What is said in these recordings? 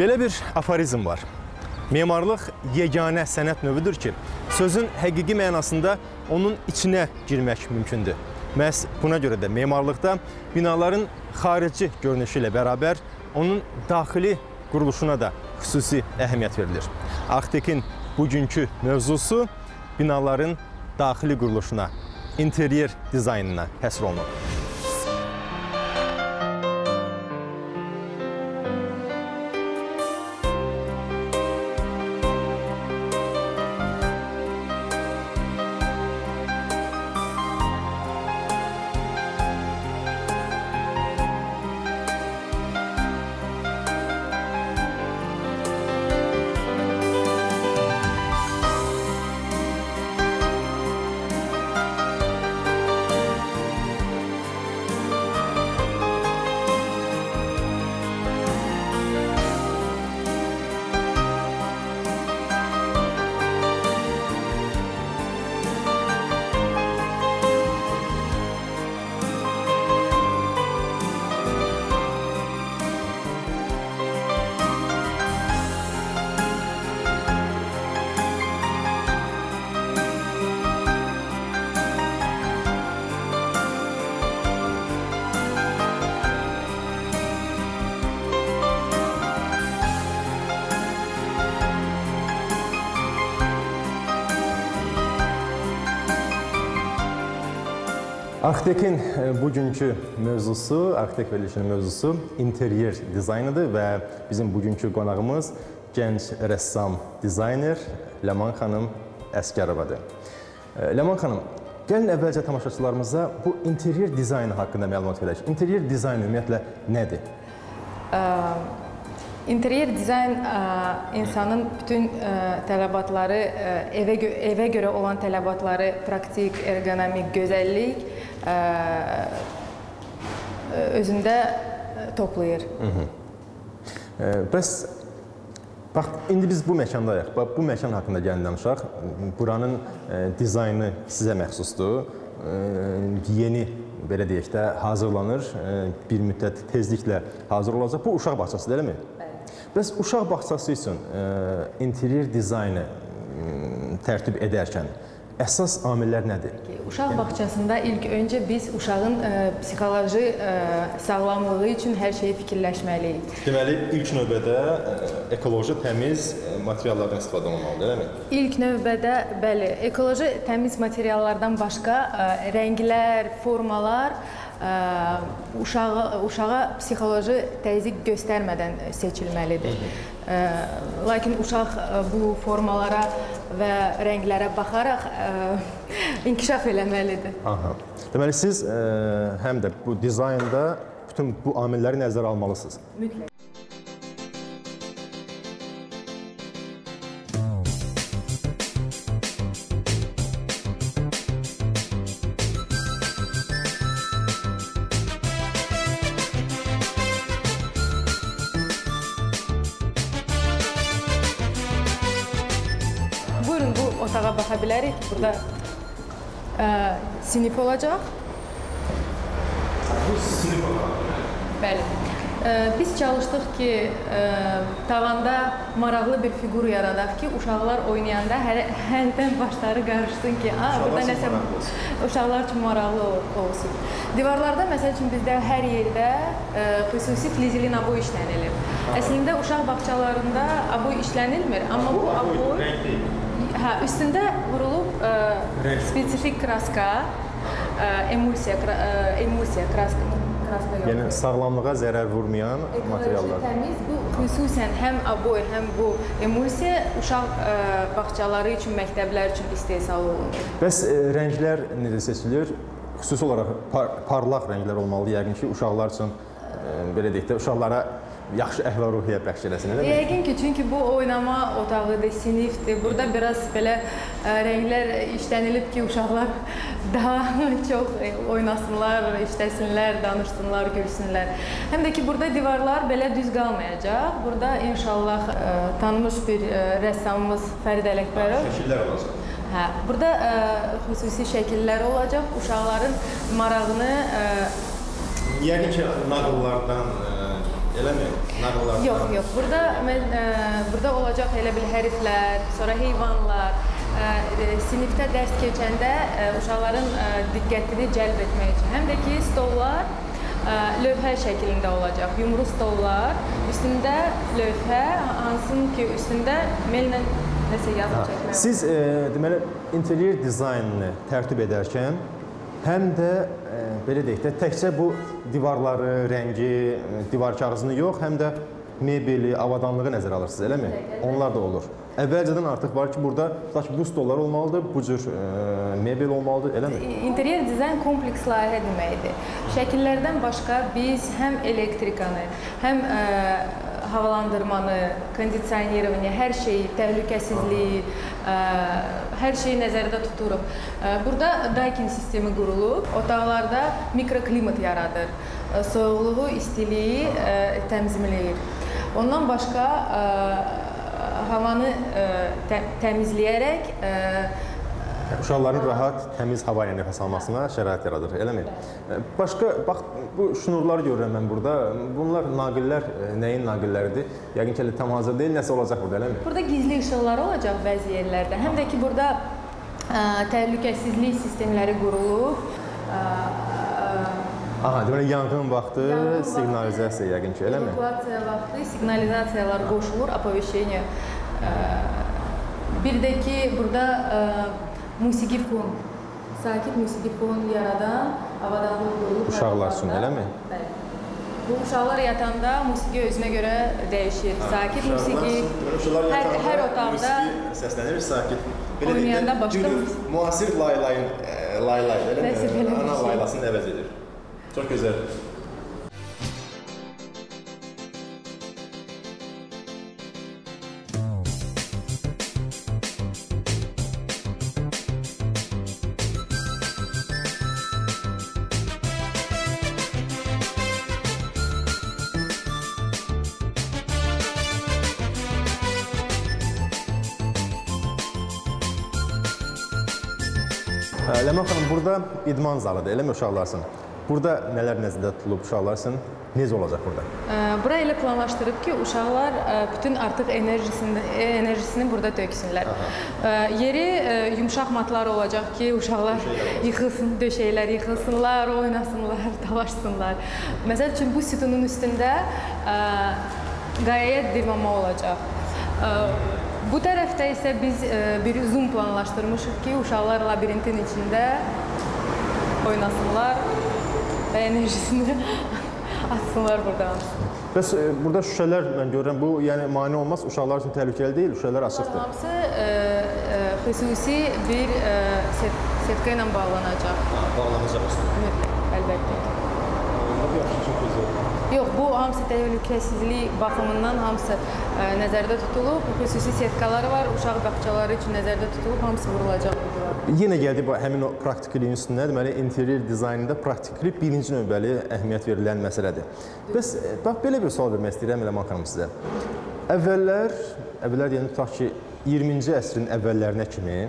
Belə bir aforizm var. Memarlıq yeganə sənət növüdür ki, sözün həqiqi mənasında onun içinə girmək mümkündür. Məhz buna görə də memarlıqda binaların xarici görünüşü ilə bərabər onun daxili quruluşuna da xüsusi əhəmiyyət verilir. Arxitektin bugünkü mövzusu binaların daxili quruluşuna, interyer dizaynına həsr olunub. Arxitektin e, bugünkü mövzusu, arxitekt verilişinin mövzusu interyer dizaynıdır və bizim bugünkü qonağımız gənc rəssam, dizayner Ləman xanım Əskərovadır. E, Ləman xanım, gəlin əvvəlcə tamaşaçılarımıza bu interyer dizaynı haqqında məlumat verək. Interyer dizayn ümumiyyətlə nədir? Ə, interyer dizayn ə, insanın bütün ə, tələbatları ə, evə gö evə görə olan tələbatları praktik, ergonomik, gözəllik özündə toplayır. Hı -hı. Bəs bax indi biz bu məkandayıq. Bax bu məkan haqqında gəlin danışaq. Buranın ə, dizaynı sizə məxsusdur. Ə, yeni belə deyək də hazırlanır. Ə, bir müddət tezliklə hazır olacaq. Bu uşaq bağçasıdır, eləmi? Bəli. Bəs uşaq bağçası üçün ə, interyer dizaynı tərtib edərkən əsas amillər nədir? Uşaq bağçasında ilk öncə biz uşağın ə, psixoloji ə, sağlamlığı üçün hər şeyi fikirləşməliyik. Deməli, ilk növbədə ə, ekoloji təmiz materiallardan istifadə olunmalıdır, eləmi? İlk növbədə bəli, ekoloji təmiz materiallardan başqa ə, rənglər, formalar ə, uşağı uşağa psixoloji təzyiq göstərmədən seçilməlidir. Ə, lakin uşaq ə, bu formalara və rənglərə baxaraq ə, inkişaf eləməlidir. Aha. Deməli siz ə, həm də bu dizaynda bütün bu amilləri nəzərə almalısınız. Mütləq. Buyurun bu otağa baxa bilərik. Burada ə, sinif olacaq. Bu sinif otağı. Bəli. Ə, Biz çalışdıq ki, ə, tavanda maraqlı bir fiqur yaradaq ki, uşaqlar oynayanda hər hərdən başları qarışsın ki, a, burada nəsə uşaqlar üçün maraqlı ol- olsun. Divarlarda məsəl üçün bizdə hər yerdə ə, xüsusi flizili abo işlənilir. Əslində uşaq bağçalarında abo işlənilmir, amma bu abo rəng deyil. Hə, üstündə vurulub ə, Rəng. spesifik kraska, ə, emulsiya, ə, emulsiya kraska, kraska yox. Yəni sağlamlığa zərər vurmayan Ekoloji materiallar. təmiz bu xüsusən həm aboy, həm bu emulsiya uşaq ə, bağçaları üçün, məktəblər üçün istehsal olunur. Bəs e, rənglər necə seçilir? Xüsusi olaraq par parlaq rənglər olmalıdır yəqin ki, uşaqlar üçün e, belə deyək də uşaqlara yaxşı əhval-ruhiyyə bəxş eləsin? Yəqin ki, çünki bu oynama otağıdır, sinifdir. Burada biraz belə ə, rənglər işlənilib ki, uşaqlar daha çox e, oynasınlar, işləsinlər, danışsınlar, gülsünlər. Həm də ki, burada divarlar belə düz qalmayacaq. Burada inşallah ə, tanınmış bir ə, rəssamımız Fərid Ələkbərov Şəkillər olacaq. Hə, burada ə, xüsusi şəkillər olacaq. Uşaqların marağını ə, Yəqin ki, nağıllardan, e, Eləmi? Nağıllar. Yox, yox. Burada mən ə, burada olacaq elə bil hərflər, sonra heyvanlar. Ə, ə, sinifdə dərs keçəndə ə, uşaqların ə, diqqətini cəlb etmək üçün həm də ki, stollar ə, lövhə şəklində olacaq. Yumru stollar, üstündə lövhə, hansının ki, üstündə mellə nəsə yazıb çəkmək. Siz e, deməli interyer dizaynını tərtib edərkən həm də e, belə deyək də təkcə bu divarları, rəngi, e, divar kağızını yox, həm də mebeli, avadanlığı nəzərə alırsınız, eləmi? Onlar da olur. Əvvəlcədən artıq var ki, burada tutaq ki, bu stollar olmalıdır, bu cür e, mebel olmalıdır, eləmi? İnteriyer dizayn kompleks layihə deməkdir. Şəkillərdən başqa biz həm elektrikanı, həm ə, havalandırmanı, kondisionerovani, hər şeyi, təhlükəsizliyi, ə, hər şeyi nəzərdə tuturuq. Burada Daikin sistemi qurulub, otaqlarda mikroklimat yaradır. Soyuqluğu, istiliyi ə, tənzimləyir. Ondan başqa havanı təmizləyərək uşaqların rahat, təmiz hava ilə nəfəs almasına şərait yaradır, eləmi? E, başqa, bax, bu şnurları görürəm mən burada. Bunlar naqillər, e, nəyin naqilləridir? Yəqin ki, tam hazır deyil, nəsə olacaq burada, eləmi? Burada gizli işıqlar olacaq bəzi yerlərdə. Həm də ki, burada ə, təhlükəsizlik sistemləri qurulub. Ə, ə, Aha, deməli yanğın vaxtı yanğın siqnalizasiya vaxtı, yəqin ki, eləmi? Evakuasiya vaxtı siqnalizasiyalar qoşulur, apovişeniya. Bir də ki, burada ə, musiqi fon, sakit musiqi fon yaradan avadanlıq qurulub. Uşaqlar üçün, eləmi? Bəli. Bu uşaqlar yatanda musiqi özünə görə dəyişir. Sakit musiqi hər, hər otaqda səslənir sakit. Oynayanda başqa günün musiqi. müasir laylayın e, laylay eləmi? Nəsə belə bir Ana laylasını əvəz edir. Çox gözəl. Burada idman zalıdır, eləmi uşaqlar üçün? Burada nələr nəzərdə tutulub uşaqlar üçün? Necə olacaq burada? Bura elə planlaşdırıb ki, uşaqlar bütün artıq enerjisini enerjisini burada töksünlər. Ə, Yeri yumşaq matlar olacaq ki, uşaqlar yıxılsın, döşəklər yıxılsınlar, oynasınlar, dalaşsınlar. Məsəl üçün bu sütunun üstündə qayaya dırmanma olacaq. Bu tərəfdə isə biz bir zoom planlaşdırmışıq ki, uşaqlar labirintin içində oynasınlar və enerjisini atsınlar buradan. Bəs e, burada şüşələr mən görürəm, bu yəni mane olmaz, uşaqlar üçün təhlükəli deyil, şüşələr açıqdır. Hamısı ə, ə, xüsusi bir ə, set, setka ilə bağlanacaq. Bağlanacaq üstünə. Mütləq, əlbəttə. Yox, bu hamısı təhlükəsizlik baxımından hamısı ə, nəzərdə tutulub. Xüsusi setkaları var, uşaq bağçaları üçün nəzərdə tutulub, hamısı vurulacaq burada. Yenə gəldik bu həmin o praktikliyin üstünə. Deməli, interyer dizaynında praktiklik birinci növbəli əhəmiyyət verilən məsələdir. Bəs e, bax belə bir sual vermək istəyirəm Eləman xanım sizə. Əvvəllər, əvvəllər deyəndə tutaq ki, 20-ci əsrin əvvəllərinə kimi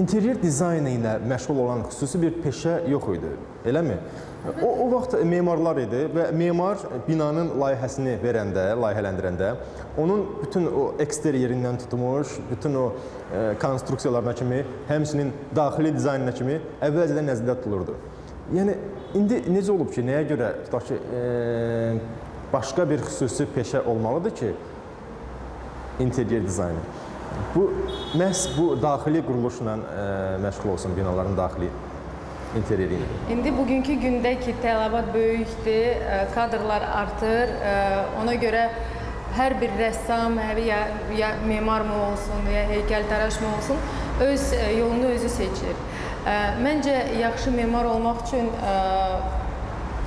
interyer dizaynı ilə məşğul olan xüsusi bir peşə yox idi. Eləmi? O, o vaxt memarlar idi və memar binanın layihəsini verəndə, layihələndirəndə onun bütün o eksteryerindən tutmuş, bütün o e, konstruksiyalarına kimi, həmçinin daxili dizaynına kimi əvvəlcədən nəzərdə tutulurdu. Yəni indi necə olub ki, nəyə görə tutaq ki, e, başqa bir xüsusi peşə olmalıdır ki, interyer dizaynı. Bu məhz bu daxili quruluşla ə, məşğul olsun binaların daxili interyeri ilə. İndi bugünkü gündə ki, tələbat böyükdür, ə, kadrlar artır. ə, Ona görə hər bir rəssam, hər ya, ya memar mı olsun, ya heykəltaraş mı olsun, öz ə, yolunu özü seçir. Məncə yaxşı memar olmaq üçün ə,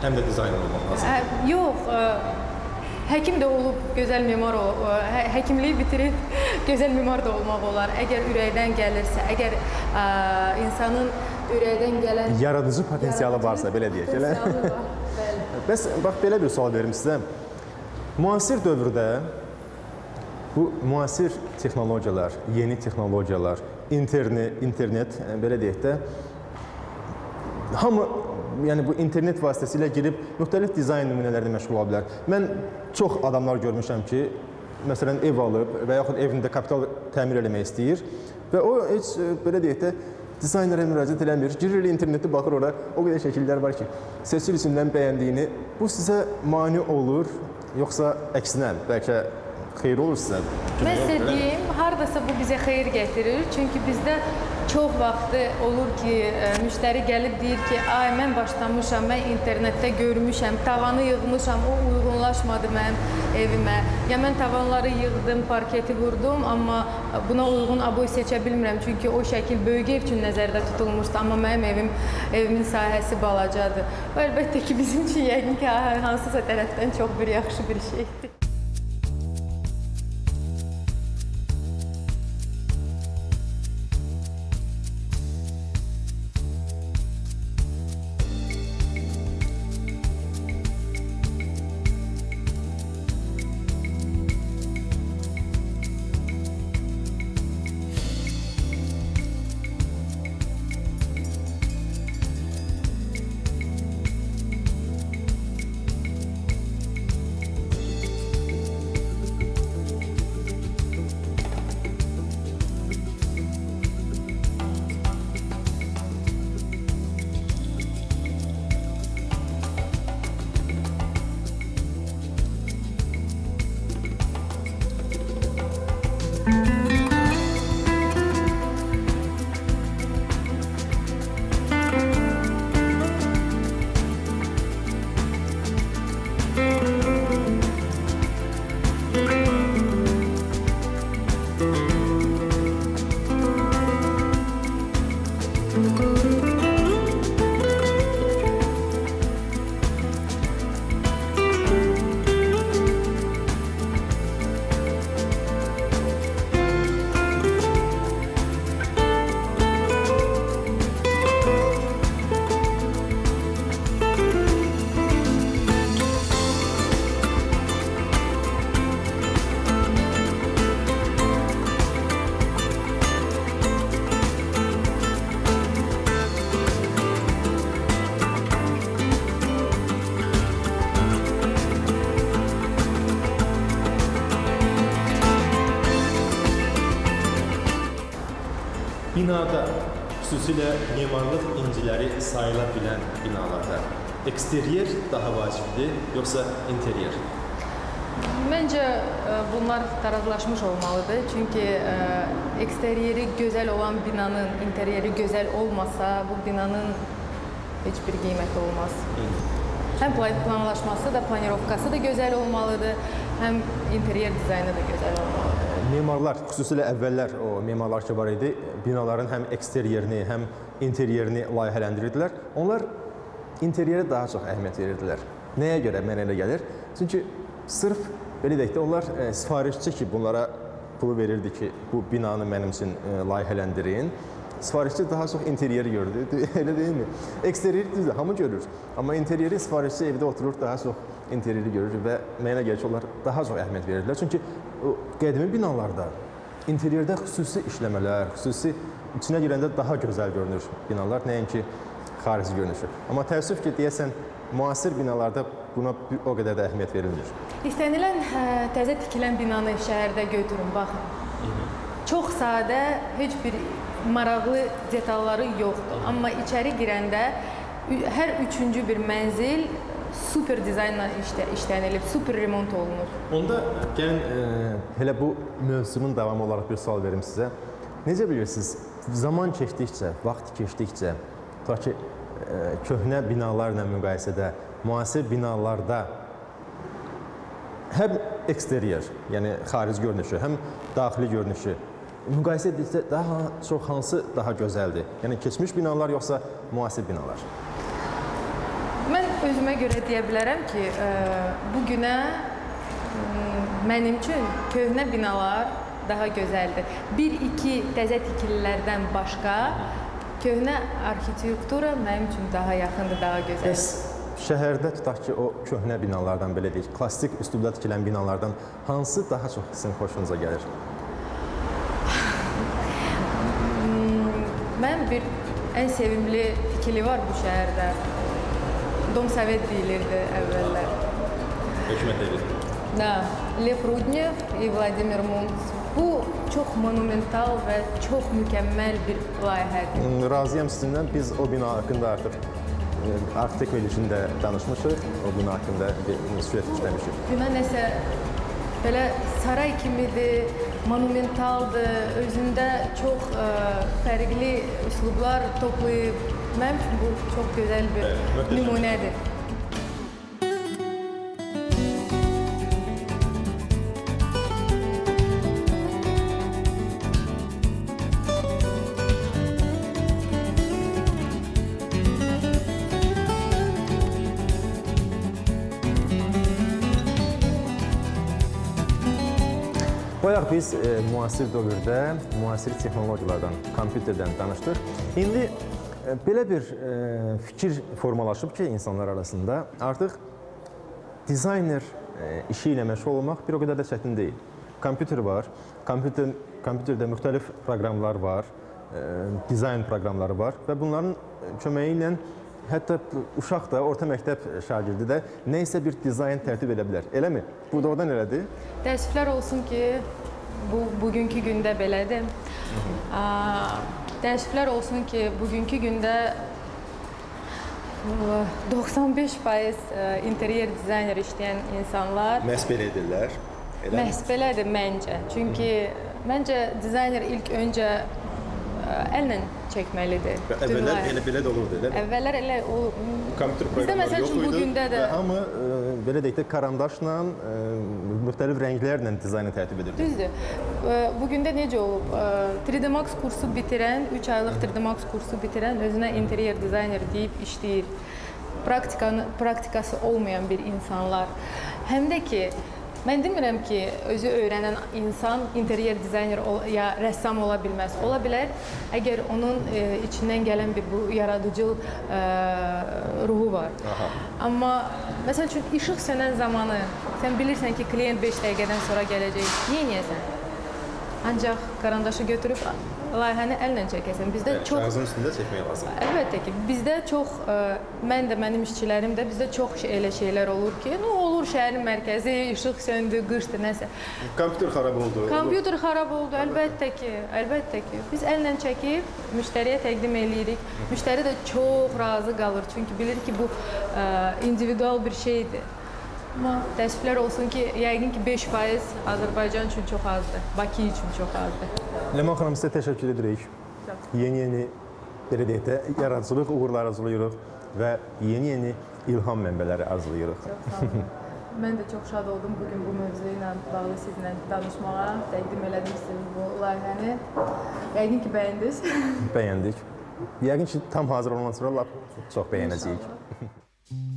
Həm də dizayn olmaq lazımdır. Hə, yox, ə, həkim də olub gözəl memar ol, hə- həkimliyi bitirib gözəl memar da olmaq olar. Əgər ürəkdən gəlirsə, əgər ə, insanın ürəkdən gələn Yaradıcı potensialı varsa, belə deyək, elə. var. Bəs bax belə bir sual verim sizə. Müasir dövrdə bu müasir texnologiyalar, yeni texnologiyalar, internet, internet belə deyək də hamı yəni bu internet vasitəsilə girib müxtəlif dizayn nümunələrində məşğul ola bilər. Mən çox adamlar görmüşəm ki, məsələn ev alıb və yaxud evində kapital təmir eləmək istəyir və o heç e, belə deyək də dizaynerə müraciət eləmir. Girir internetdə baxır ora o qədər şəkillər var ki, seçir içindən bəyəndiyini. Bu sizə mane olur, yoxsa əksinə bəlkə xeyir olur sizə? Mən sizə deyim, hardasa bu bizə xeyir gətirir. Çünki bizdə çox vaxtı olur ki, ə, müştəri gəlib deyir ki, "Ay, mən başlamışam, mən internetdə görmüşəm, tavanı yığmışam, o uyğunlaşmadı mənim evimə. Ya mən tavanları yığdım, parketi vurdum, amma buna uyğun aboy seçə bilmirəm, çünki o şəkil böyük ev üçün nəzərdə tutulmuşdu, amma mənim evim evimin sahəsi balacadır." Bu əlbəttə ki, bizim üçün yəqin ki, hansısa tərəfdən çox bir yaxşı bir şeydir. Binada, xüsusilə memarlıq inciləri sayıla bilən binalarda eksteryer daha vacibdir, yoxsa interyer? Məncə ə, bunlar tarazlaşmış olmalıdır. Çünki ə, eksteryeri gözəl olan binanın interyeri gözəl olmasa, bu binanın heç bir qiyməti olmaz. Həm plan- planlaşması da, planirovkası da gözəl olmalıdır, həm interyer dizaynı da gözəl olmalıdır. Memarlar, xüsusilə əvvəllər o memarlar ki var idi, binaların həm eksteryerini, həm interyerini layihələndirirdilər. Onlar interyerə daha çox əhəmiyyət verirdilər. Nəyə görə mənə elə gəlir? Çünki sırf belə deyək də onlar e, sifarişçi ki, bunlara pulu verirdi ki, bu binanı mənim üçün e, layihələndirin. Sifarişçi daha çox interyeri gördü. Elə deyilmi? Eksteryeri düzdür, hamı görür. Amma interyeri sifarişçi evdə oturur, daha çox interyeri görür və mənə gəlir ki, onlar daha çox əhəmiyyət verirdilər. Çünki o qədimi binalarda interyerdə xüsusi işləmələr, xüsusi içinə girəndə daha gözəl görünür binalar, nəinki xarici görünüşü. Amma təəssüf ki, deyəsən müasir binalarda buna o qədər də əhəmiyyət verilmir. İstənilən ə, təzə tikilən binanı şəhərdə götürün, baxın. Çox sadə, heç bir maraqlı detalları yoxdur. Amma içəri girəndə hər üçüncü bir mənzil super dizaynla işlə, işlənilib, super remont olunur. Onda gəlin e, elə bu mövzunun davamı olaraq bir sual verim sizə. Necə bilirsiniz, zaman keçdikcə, vaxt keçdikcə, tutaq ki, e, köhnə binalarla müqayisədə müasir binalarda həm eksteryer, yəni xarici görünüşü, həm daxili görünüşü müqayisə edildikdə daha çox hansı daha gözəldir? Yəni keçmiş binalar yoxsa müasir binalar? Mən özümə görə deyə bilərəm ki, ə, bu günə m, mənim üçün köhnə binalar daha gözəldir. 1-2 təzə tikililərdən başqa köhnə arxitektura mənim üçün daha yaxındır, daha gözəldir. Bəs şəhərdə tutaq ki, o köhnə binalardan belə deyək, klassik üslubda tikilən binalardan hansı daha çox sizin xoşunuza gəlir? Bir ən sevimli tikili var bu şəhərdə. Dom Sovet deyilirdi əvvəllər. Hökumət evi. Da, Lev Rudnev и Vladimir Munz. Bu çox monumental və çox mükəmməl bir layihədir. Razıyam sizinlə. Biz o bina haqqında artıq e, arxitek verilişində danışmışıq. O bina haqqında bir süjet işləmişik. Bina nəsə belə saray kimidir, monumentaldır, özündə çox ə, fərqli üslublar toplayıb. Mənim üçün bu çox gözəl bir Evet, möhtəşəm. nümunədir. Bayaq biz e, müasir dövrdə müasir texnologiyalardan, kompüterdən danışdıq. İndi e, belə bir e, fikir formalaşıb ki, insanlar arasında artıq dizayner e, işi ilə məşğul olmaq bir o qədər də çətin deyil. Kompüter var, kompüter kompüterdə müxtəlif proqramlar var, e, dizayn proqramları var və bunların e, köməyi ilə hətta uşaq da, orta məktəb şagirdi də nə isə bir dizayn tərtib edə bilər. Eləmi? Bu doğrudan elədir. Təəssüflər olsun ki, bu bugünkü gündə belədir. Təəssüflər olsun ki, bugünkü gündə ə, 95% ə, interyer dizayner işləyən insanlar Məhz belə edirlər. məhz belədir məncə. Çünki məncə dizayner ilk öncə əllə çəkməlidir. bütün layihə- belə də olurdu, elə Əvvəllər elə o Kompüter proqramları məsəl üçün bu gündə də- və hamı ə, belə deyək də karandaşla, ə, müxtəlif rənglərlə dizaynı tərtib edirdi. Düzdür. Ə, Bu gündə necə olub? Ə, 3D Max kursu bitirən, 3 aylıq 3D Max kursu bitirən özünə interyer dizayner deyib işləyir. Praktikanı praktikası olmayan bir insanlar. Həm də ki Mən demirəm ki, özü öyrənən insan interyer dizayner ya rəssam ola bilməz. Ola bilər, əgər onun e, içindən gələn bir bu yaradıcıl e, ruhu var. Aha. Amma məsəl üçün işıq sönən zamanı sən bilirsən ki, klient 5 dəqiqədən sonra gələcək. Niyə niyəsən? Ancaq karandaşı götürüb layihəni əllə çəkəsən. Bizdə çox Kağızın üstündə çəkmək lazımdır. Əlbəttə ki, bizdə çox ə, mən də mənim işçilərim də bizdə çox şey, elə şeylər olur ki, nə olur şəhərin mərkəzi, işıq söndü, qışdı, nəsə. Kompüter xarab oldu. Kompüter xarab oldu, əlbəttə ki, əlbəttə ki. Biz əllə çəkib müştəriyə təqdim eləyirik. Müştəri də çox razı qalır, çünki bilir ki, bu ə, individual bir şeydir. Amma təəssüflər olsun ki, yəqin ki 5% Azərbaycan üçün çox azdır, Bakı üçün çox azdır. Ləman xanım sizə təşəkkür edirik. Yeni-yeni belə deyək də yaradıcılıq uğurları arzulayırıq və yeni-yeni ilham mənbələri arzulayırıq. Çox sağ olun. Mən də çox şad oldum bu gün bu mövzu ilə bağlı sizinlə danışmağa, təqdim elədim sizin bu layihəni. Yəqin ki bəyəndiniz. Bəyəndik. Yəqin ki tam hazır olandan sonra lap çox bəyənəcəyik. Binanın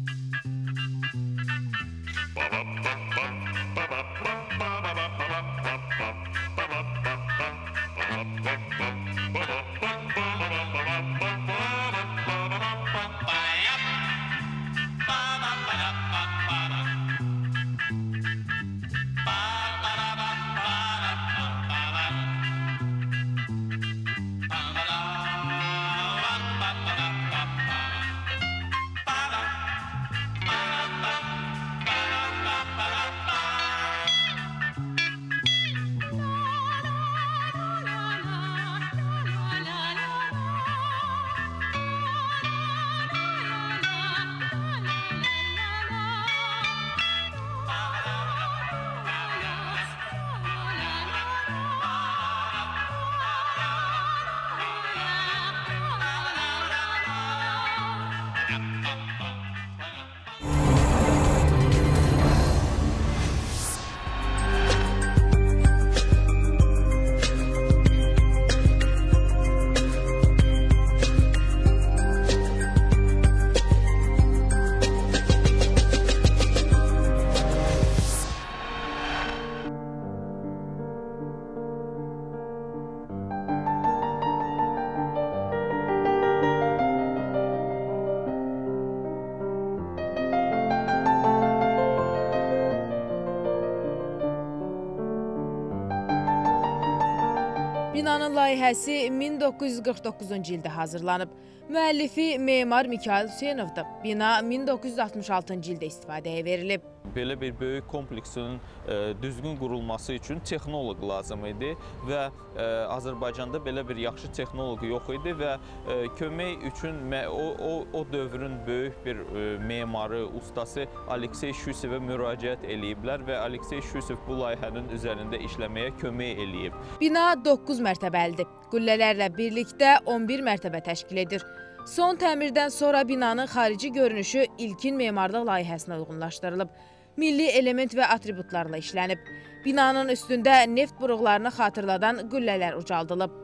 layihəsi 1949-cu ildə hazırlanıb. Müəllifi memar Mikail Hüseynovdur. Bina 1966-cı ildə istifadəyə verilib. Belə bir böyük kompleksin e, düzgün qurulması üçün texnoloq lazım idi və e, Azərbaycanda belə bir yaxşı texnoloq yox idi və e, kömək üçün o, o, o dövrün böyük bir memarı, ustası Aleksey Şusevə müraciət eləyiblər və Aleksey Şusev bu layihənin üzərində işləməyə kömək eləyib. Bina 9 mərtəbəlidir. Qüllələrlə birlikdə 11 mərtəbə təşkil edir. Son təmirdən sonra binanın xarici görünüşü ilkin memarlıq layihəsinə uyğunlaşdırılıb. Milli element və atributlarla işlənib. Binanın üstündə neft buruqlarını xatırladan qüllələr ucaldılıb.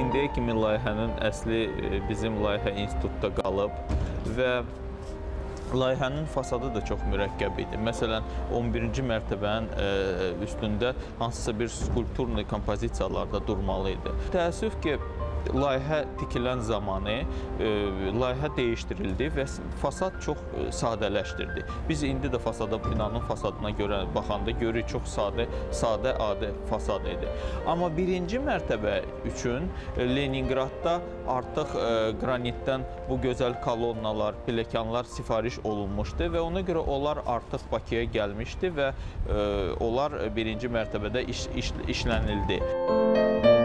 İndiyə kimi layihənin əsli e, bizim layihə institutda qalıb və layihənin fasadı da çox mürəkkəb idi. Məsələn, 11-ci mərtəbənin e, üstündə hansısa bir skulpturlu kompozisiyalarda durmalı idi. Təəssüf ki, layihə tikilən zamanı e, layihə dəyişdirildi və fasad çox e, sadələşdirdi. Biz indi də fasada binanın fasadına görə baxanda görürük çox sadə, sadə adi fasad idi. Amma birinci mərtəbə üçün e, Leningradda artıq qranitdən bu gözəl kolonnalar, pilləkənlər sifariş olunmuşdu və ona görə onlar artıq Bakıya gəlmişdi və onlar birinci mərtəbədə iş, iş, işlənildi. Binanın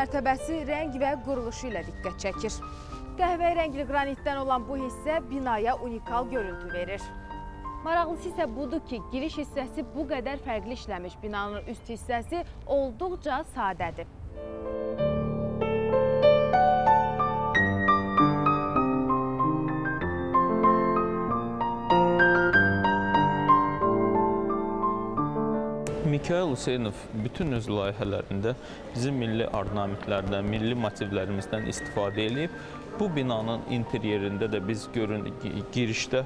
mərtəbəsi rəng və quruluşu ilə diqqət çəkir. Qəhvəyi rəngli qranitdən olan bu hissə binaya unikal görüntü verir. Maraqlısı isə budur ki, giriş hissəsi bu qədər fərqli işləmiş binanın üst hissəsi olduqca sadədir. Mikail Hüseynov bütün öz layihələrində bizim milli ornamentlərdən, milli motivlərimizdən istifadə edib. Bu binanın interyerində də biz görün girişdə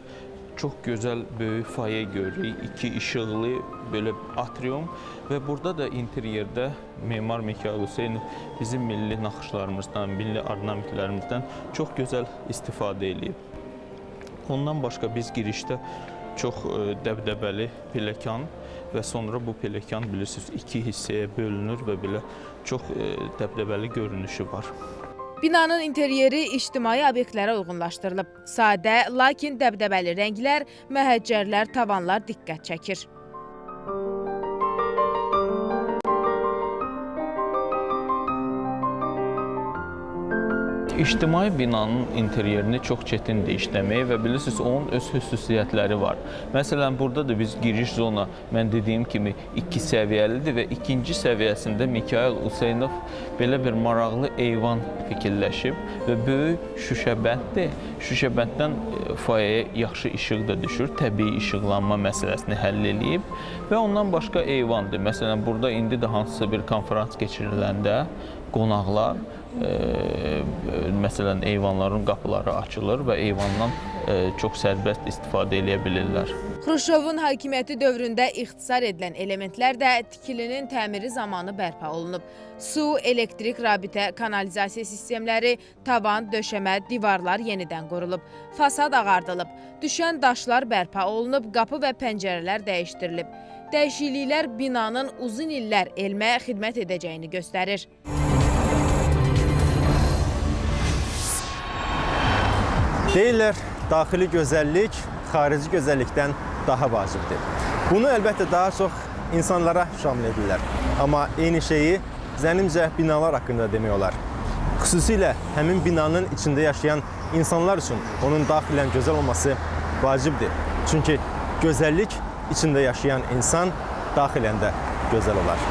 çox gözəl böyük fayə görürük. İki işıqlı belə atrium və burada da interyerdə memar Mikail Hüseynov bizim milli naxışlarımızdan, milli ornamentlərimizdən çox gözəl istifadə edib. Ondan başqa biz girişdə çox e, dəbdəbəli pilləkən və sonra bu pilləkən bilirsiniz iki hissəyə bölünür və belə çox e, dəbdəbəli görünüşü var. Binanın interyeri ictimai obyektlərə uyğunlaşdırılıb. Sadə, lakin dəbdəbəli rənglər, məhəccərlər, tavanlar diqqət çəkir. İctimai binanın interyerini çox çətindir işləmək və bilirsiniz onun öz xüsusiyyətləri var. Məsələn, burada da biz giriş zona mən dediyim kimi 2 səviyyəlidir və ikinci səviyyəsində Mikail Hüseynov belə bir maraqlı eyvan fikirləşib və böyük şüşəbənddir. Şüşəbənddən e, foyeyə yaxşı işıq da düşür, təbii işıqlanma məsələsini həll eləyib və ondan başqa eyvandır. Məsələn, burada indi də hansısa bir konfrans keçiriləndə qonaqlar məsələn eyvanların qapıları açılır və eyvandan çox sərbəst istifadə edə bilirlər. Xruşovun hakimiyyəti dövründə ixtisar edilən elementlər də tikilinin təmiri zamanı bərpa olunub. Su, elektrik, rabitə, kanalizasiya sistemləri, tavan, döşəmə, divarlar yenidən qurulub. Fasad ağardılıb, düşən daşlar bərpa olunub, qapı və pəncərələr dəyişdirilib. Dəyişikliklər binanın uzun illər elmə xidmət edəcəyini göstərir. Deyirlər, daxili gözəllik xarici gözəllikdən daha vacibdir. Bunu əlbəttə daha çox insanlara şamil edirlər. Amma eyni şeyi zənnimcə binalar haqqında demək olar. Xüsusilə həmin binanın içində yaşayan insanlar üçün onun daxilən gözəl olması vacibdir. Çünki gözəllik içində yaşayan insan daxilən də gözəl olar.